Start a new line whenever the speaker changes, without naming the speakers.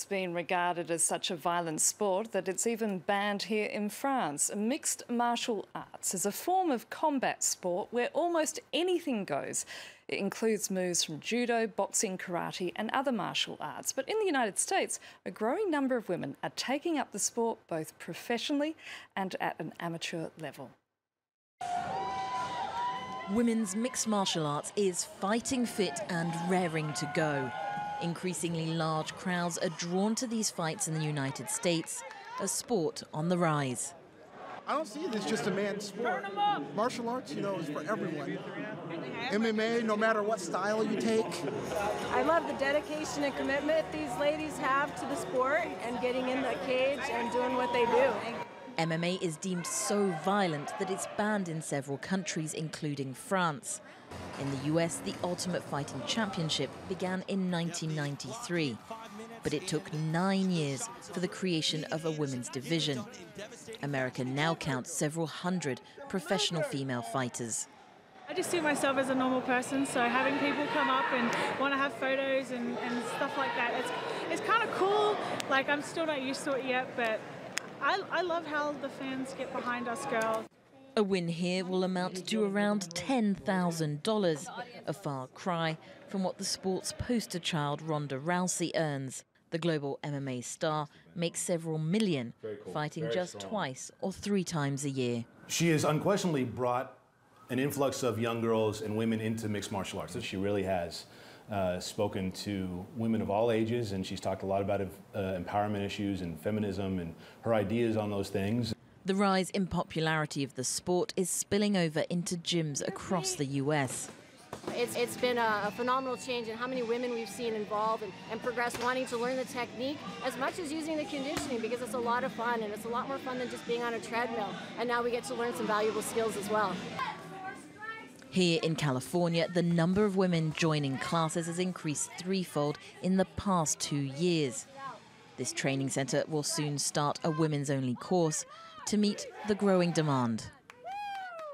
It's been regarded as such a violent sport that it's even banned here in France. Mixed martial arts is a form of combat sport where almost anything goes. It includes moves from judo, boxing, karate, and other martial arts. But in the United States, a growing number of women are taking up the sport both professionally and at an amateur level.
Women's mixed martial arts is fighting fit and raring to go. Increasingly large crowds are drawn to these fights in the United States, a sport on the rise.
I don't see it as just a man's sport. Martial arts, you know, is for everyone. MMA, no matter what style you take.
I love the dedication and commitment these ladies have to the sport and getting in the cage and doing what they do.
MMA is deemed so violent that it's banned in several countries, including France. In the US, the Ultimate Fighting Championship began in 1993, but it took nine years for the creation of a women's division. America now counts several hundred professional female fighters.
I just see myself as a normal person, so having people come up and want to have photos and, and stuff like that, it's, it's kind of cool. Like, I'm still not used to it yet, but I, I love how the fans get behind us girls.
A win here will amount to around $10,000, a far cry from what the sport's poster child Ronda Rousey earns. The global MMA star makes several million, cool. fighting Very just strong. twice or three times a year.
She has unquestionably brought an influx of young girls and women into mixed martial arts. She really has. Uh, spoken to women of all ages, and she's talked a lot about uh, empowerment issues and feminism and her ideas on those things.
The rise in popularity of the sport is spilling over into gyms across the US.
It's, it's been a, a, phenomenal change in how many women we've seen involved and, and progress wanting to learn the technique as much as using the conditioning because it's a lot of fun and it's a lot more fun than just being on a treadmill. And now we get to learn some valuable skills as well.
Here in California, the number of women joining classes has increased threefold in the past two years. This training centre will soon start a women's only course to meet the growing demand.